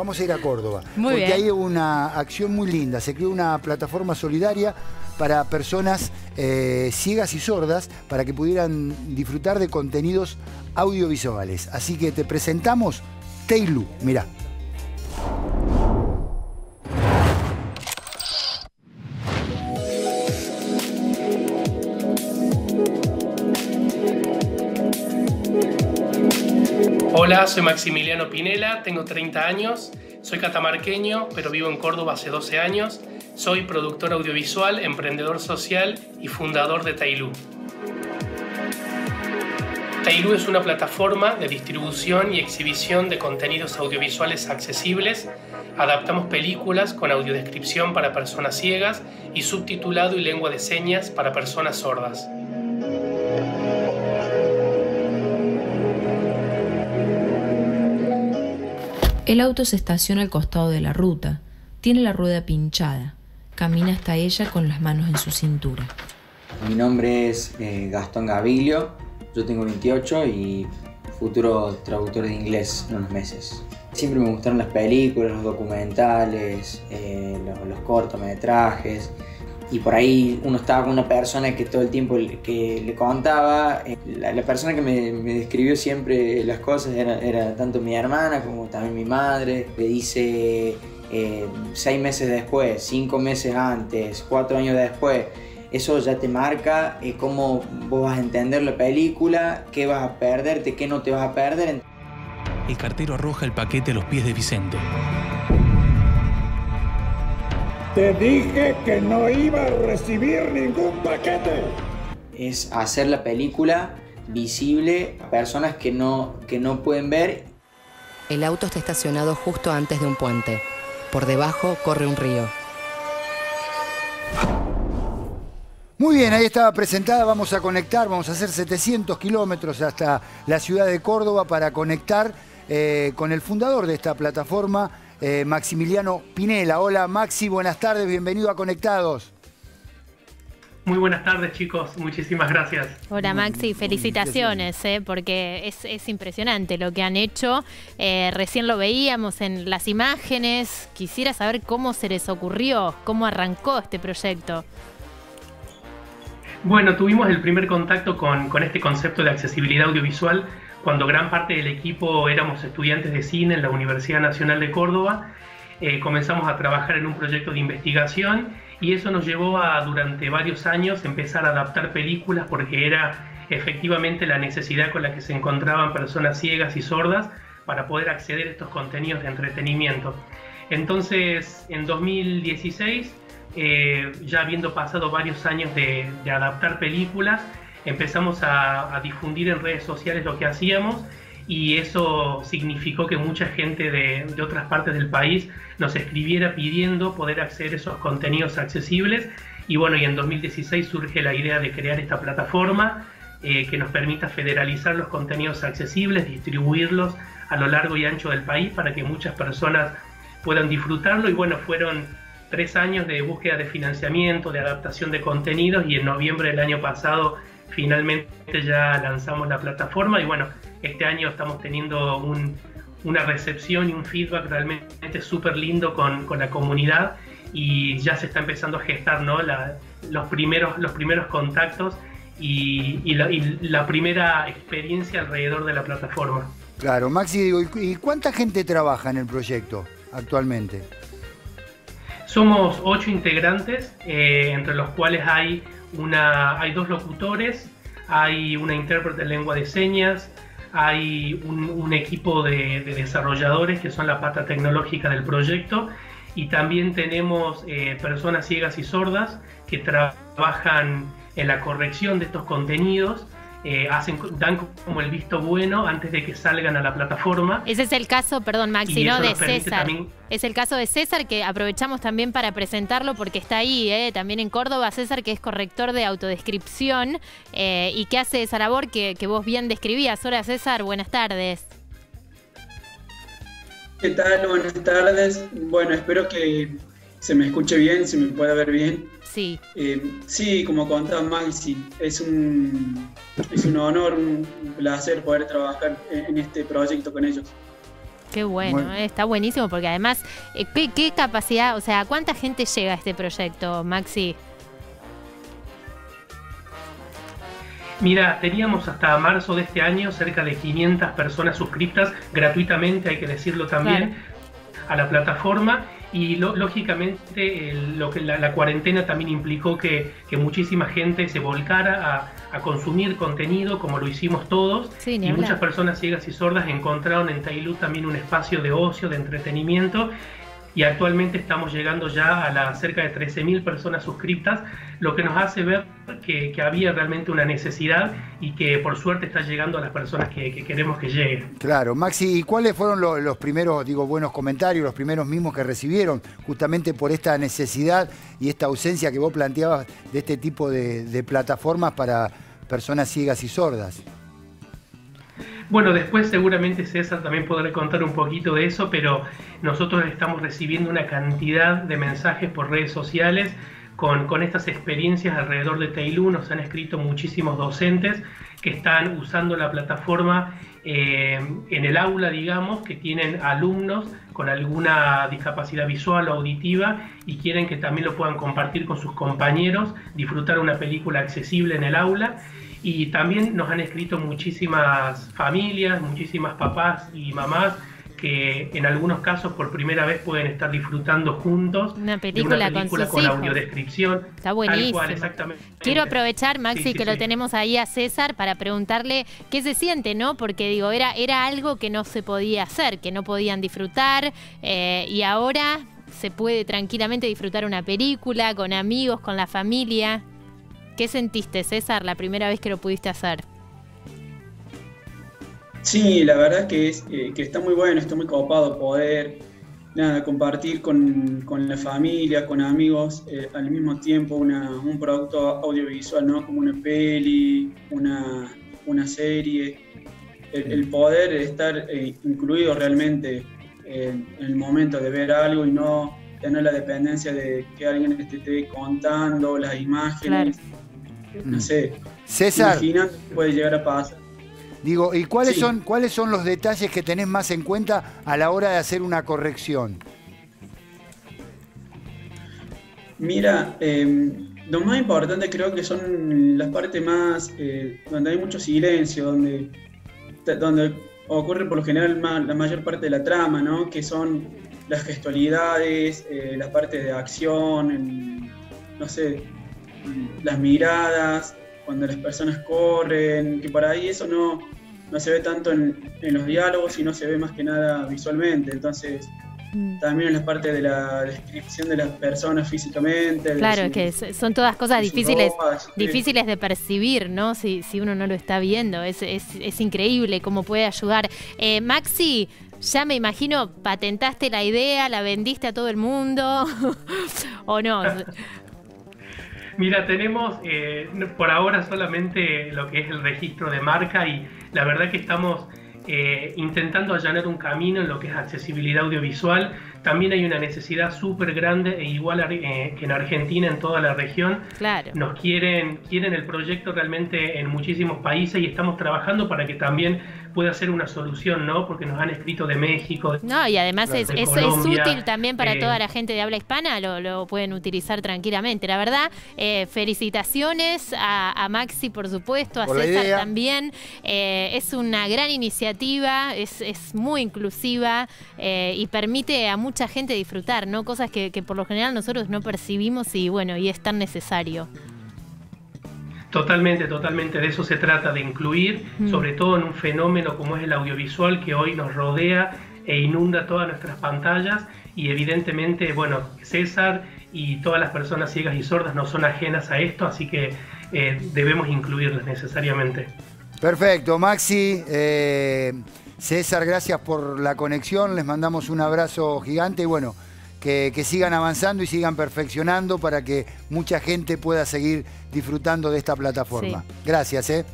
vamos a ir a Córdoba. porque hay una acción muy linda. Se creó una plataforma solidaria para personas eh, ciegas y sordas para que pudieran disfrutar de contenidos audiovisuales. Así que te presentamos Teilu. Mirá. Hola, soy Maximiliano Pinela, tengo 30 años, soy catamarqueño, pero vivo en Córdoba hace 12 años. Soy productor audiovisual, emprendedor social y fundador de Tailú. Tailú es una plataforma de distribución y exhibición de contenidos audiovisuales accesibles. Adaptamos películas con audiodescripción para personas ciegas y subtitulado y lengua de señas para personas sordas. El auto se estaciona al costado de la ruta. Tiene la rueda pinchada. Camina hasta ella con las manos en su cintura. Mi nombre es eh, Gastón Gaviglio, yo tengo 28 y futuro traductor de inglés en unos meses. Siempre me gustaron las películas, los documentales, eh, los cortometrajes y por ahí uno estaba con una persona que todo el tiempo que le contaba, eh, la, persona que me, describió siempre las cosas era, tanto mi hermana como también mi madre, le dice eh, seis meses después, cinco meses antes, cuatro años después, eso ya te marca eh, cómo vos vas a entender la película, qué vas a perderte, qué no te vas a perder. El cartero arroja el paquete a los pies de Vicente. Te dije que no iba a recibir ningún paquete. Es hacer la película visible a personas que no, que no pueden ver. El auto está estacionado justo antes de un puente. Por debajo corre un río. Muy bien, ahí estaba presentada, vamos a conectar, vamos a hacer 700 kilómetros hasta la ciudad de Córdoba para conectar eh, con el fundador de esta plataforma, eh, Maximiliano Pinela. Hola Maxi, buenas tardes, bienvenido a Conectados. Muy buenas tardes chicos, muchísimas gracias. Hola Maxi, felicitaciones, eh, porque es, impresionante lo que han hecho. Eh, recién lo veíamos en las imágenes. Quisiera saber cómo se les ocurrió, cómo arrancó este proyecto. Bueno, tuvimos el primer contacto con, con este concepto de accesibilidad audiovisual cuando gran parte del equipo éramos estudiantes de cine en la Universidad Nacional de Córdoba, eh, comenzamos a trabajar en un proyecto de investigación y eso nos llevó a durante varios años empezar a adaptar películas porque era efectivamente la necesidad con la que se encontraban personas ciegas y sordas para poder acceder a estos contenidos de entretenimiento. Entonces, en 2016, eh, ya habiendo pasado varios años de adaptar películas, empezamos a, difundir en redes sociales lo que hacíamos y eso significó que mucha gente de, otras partes del país nos escribiera pidiendo poder acceder a esos contenidos accesibles. Y bueno, y en 2016 surge la idea de crear esta plataforma eh, que nos permita federalizar los contenidos accesibles, distribuirlos a lo largo y ancho del país para que muchas personas puedan disfrutarlo. Y bueno, fueron tres años de búsqueda de financiamiento, de adaptación de contenidos y en noviembre del año pasado finalmente ya lanzamos la plataforma y bueno, este año estamos teniendo una recepción y un feedback realmente súper lindo con, la comunidad y ya se está empezando a gestar ¿no? los, primeros, los primeros contactos y, la, primera experiencia alrededor de la plataforma. Claro, Maxi, digo, ¿y cuánta gente trabaja en el proyecto actualmente? Somos ocho integrantes, eh, entre los cuales hay una, hay dos locutores, hay una intérprete de lengua de señas, hay un, equipo de, desarrolladores que son la pata tecnológica del proyecto y también tenemos eh, personas ciegas y sordas que trabajan en la corrección de estos contenidos eh, hacen, dan como el visto bueno antes de que salgan a la plataforma. Ese es el caso, perdón Maxi, ¿no? De César. Es el caso de César que aprovechamos también para presentarlo porque está ahí, ¿eh? también en Córdoba, César que es corrector de autodescripción eh, y que hace esa labor que, que vos bien describías. Hola César, buenas tardes. ¿Qué tal? Buenas tardes. Bueno, espero que se me escuche bien, se me pueda ver bien. Sí. Eh, sí, como contaba Maxi, es un, es un honor, un placer poder trabajar en este proyecto con ellos. Qué bueno, eh, está buenísimo porque además, eh, ¿qué, capacidad, o sea, cuánta gente llega a este proyecto, Maxi? Mira, teníamos hasta marzo de este año cerca de 500 personas suscritas gratuitamente, hay que decirlo también, a la plataforma y lógicamente lo que la, cuarentena también implicó que, muchísima gente se volcara a, consumir contenido como lo hicimos todos y muchas personas ciegas y sordas encontraron en Tailú también un espacio de ocio, de entretenimiento y actualmente estamos llegando ya a la cerca de 13.000 personas suscriptas, lo que nos hace ver que, había realmente una necesidad y que por suerte está llegando a las personas que, queremos que lleguen. Claro, Maxi, ¿y cuáles fueron los, primeros, digo, buenos comentarios, los primeros mismos que recibieron justamente por esta necesidad y esta ausencia que vos planteabas de este tipo de plataformas para personas ciegas y sordas? Bueno, después seguramente César también podrá contar un poquito de eso, pero nosotros estamos recibiendo una cantidad de mensajes por redes sociales con, estas experiencias alrededor de Tailú. Nos han escrito muchísimos docentes que están usando la plataforma eh, en el aula, digamos, que tienen alumnos con alguna discapacidad visual o auditiva y quieren que también lo puedan compartir con sus compañeros, disfrutar una película accesible en el aula. Y también nos han escrito muchísimas familias, muchísimas papás y mamás que en algunos casos por primera vez pueden estar disfrutando juntos una película, con, audiodescripción. Está buenísimo. Quiero aprovechar, Maxi, que lo tenemos ahí a César para preguntarle qué se siente, ¿no? Porque digo, era, era algo que no se podía hacer, que no podían disfrutar eh, y ahora se puede tranquilamente disfrutar una película con amigos, con la familia. ¿Qué sentiste, César, la primera vez que lo pudiste hacer? Sí, la verdad que, es, eh, que está muy bueno, está muy copado poder nada, compartir con, la familia, con amigos, eh, al mismo tiempo un producto audiovisual, ¿no? Como una peli, una, serie. El, poder estar eh, incluido realmente en el momento de ver algo y no tener la dependencia de que alguien te esté contando las imágenes. No sé. César. puede llegar a pasar. Digo, ¿y cuáles, son, cuáles son los detalles que tenés más en cuenta a la hora de hacer una corrección? Mira, em, lo más importante creo que son las partes más, eh, donde hay mucho silencio, donde, donde ocurre por lo general la mayor parte de la trama, ¿no? Que son las gestualidades, eh, las partes de acción, no sé, las miradas, cuando las personas corren, que por ahí eso no, no se ve tanto en, los diálogos y no se ve más que nada visualmente. Entonces, mm. también en la parte de la descripción de las personas físicamente. Claro, es que son todas cosas difíciles, difíciles de percibir, ¿no? Si, si uno no lo está viendo. Es, es, increíble cómo puede ayudar. Eh, Maxi, ya me imagino, patentaste la idea, la vendiste a todo el mundo, ¿o no? Mira, tenemos eh, por ahora solamente lo que es el registro de marca y la verdad que estamos eh, intentando allanar un camino en lo que es accesibilidad audiovisual. También hay una necesidad súper grande e igual eh, que en Argentina, en toda la región. Claro. Nos quieren, quieren el proyecto realmente en muchísimos países y estamos trabajando para que también pueda ser una solución, ¿no? Porque nos han escrito de México. no, y además es, es, útil también para toda eh, la gente de habla hispana, lo, pueden utilizar tranquilamente. La verdad, eh, felicitaciones a, Maxi, por supuesto, a César también. Eh, es una gran iniciativa, es, es muy inclusiva y permite a mucha gente disfrutar, ¿no? Cosas que, que por lo general nosotros no percibimos y bueno, y es tan necesario. Totalmente, totalmente de eso se trata, de incluir, mm. sobre todo en un fenómeno como es el audiovisual que hoy nos rodea e inunda todas nuestras pantallas y evidentemente, bueno, César y todas las personas ciegas y sordas no son ajenas a esto, así que eh, debemos incluirlas necesariamente. Perfecto, Maxi. Eh, César, gracias por la conexión, les mandamos un abrazo gigante y bueno, que, sigan avanzando y sigan perfeccionando para que mucha gente pueda seguir disfrutando de esta plataforma. Gracias. ¿eh?